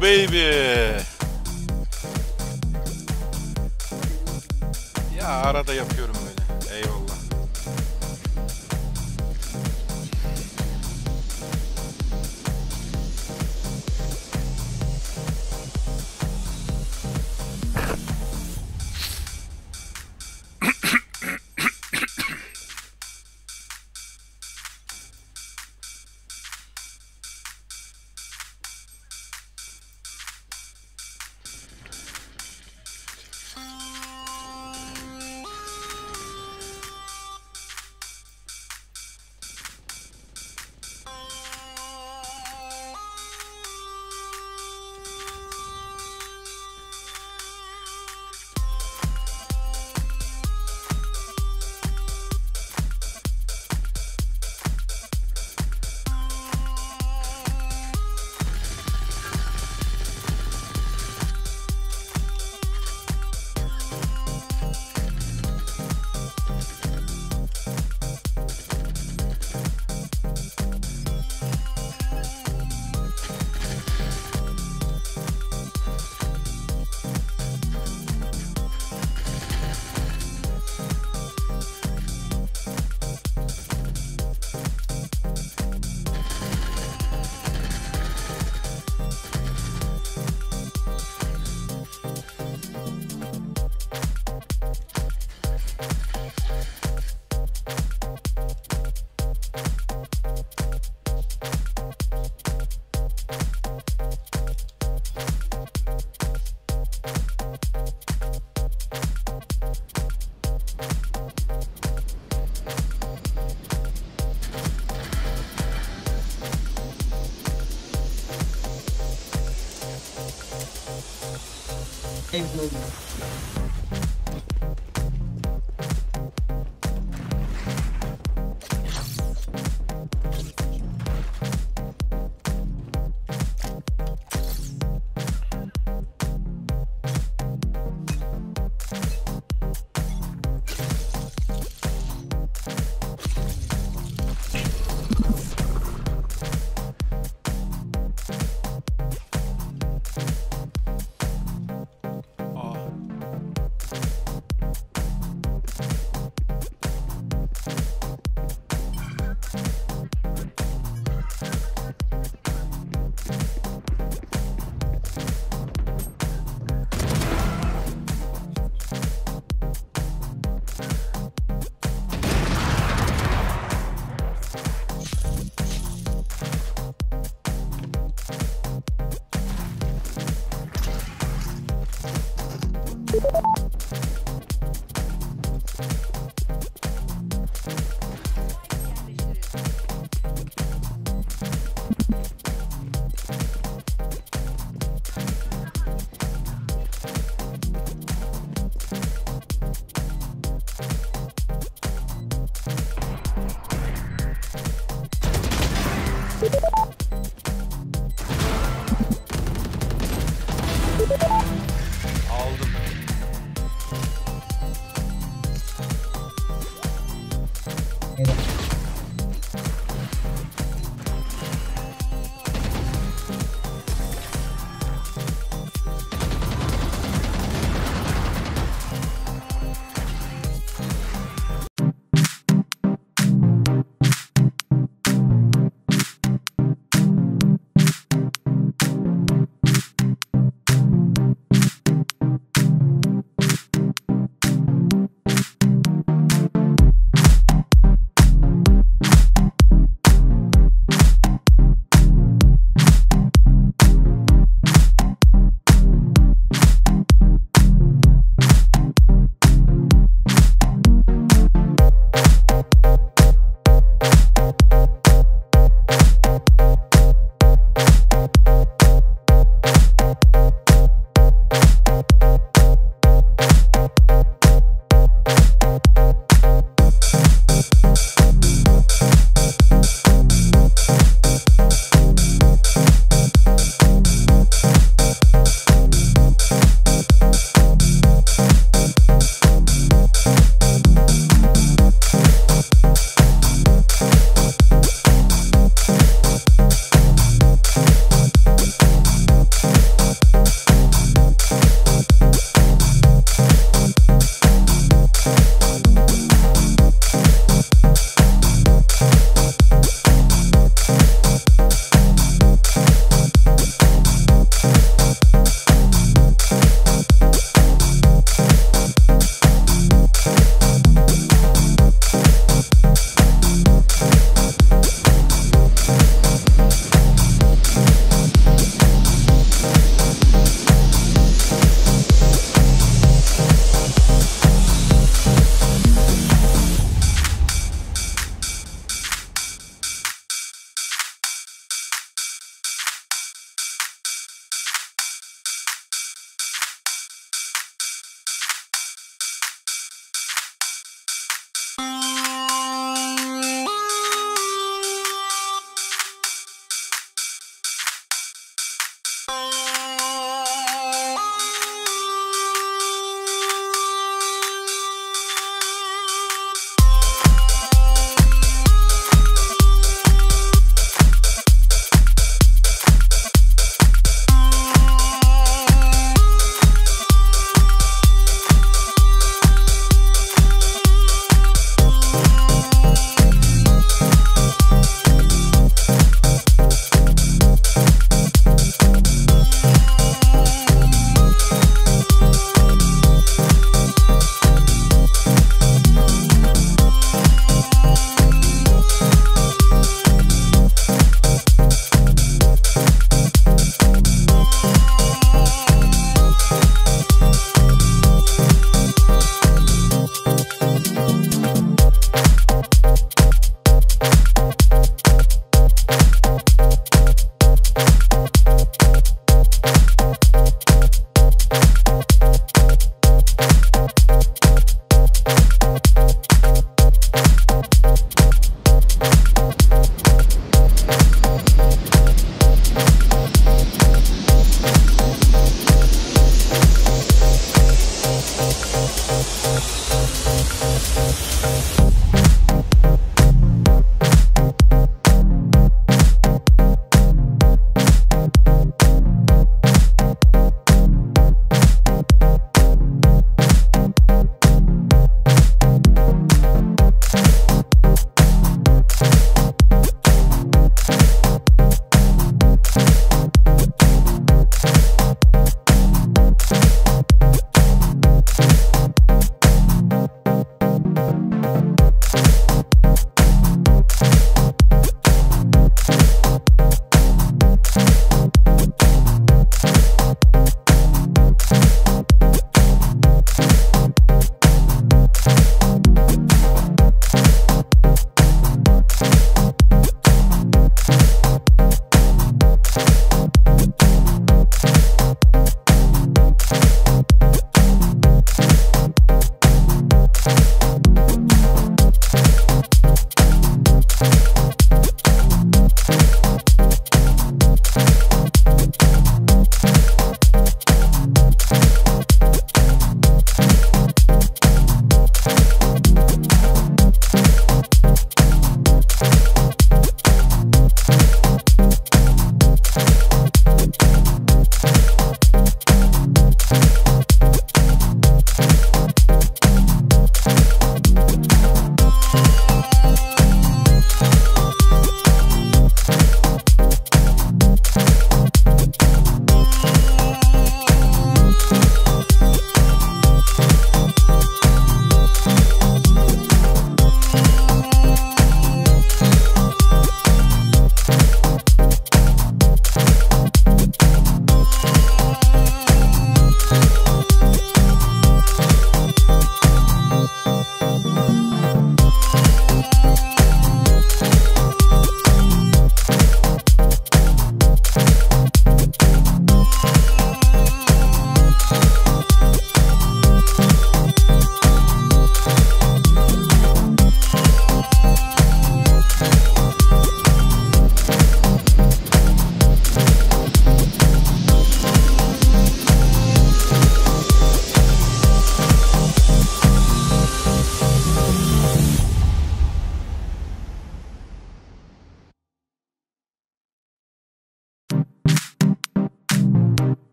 Baby. Aa.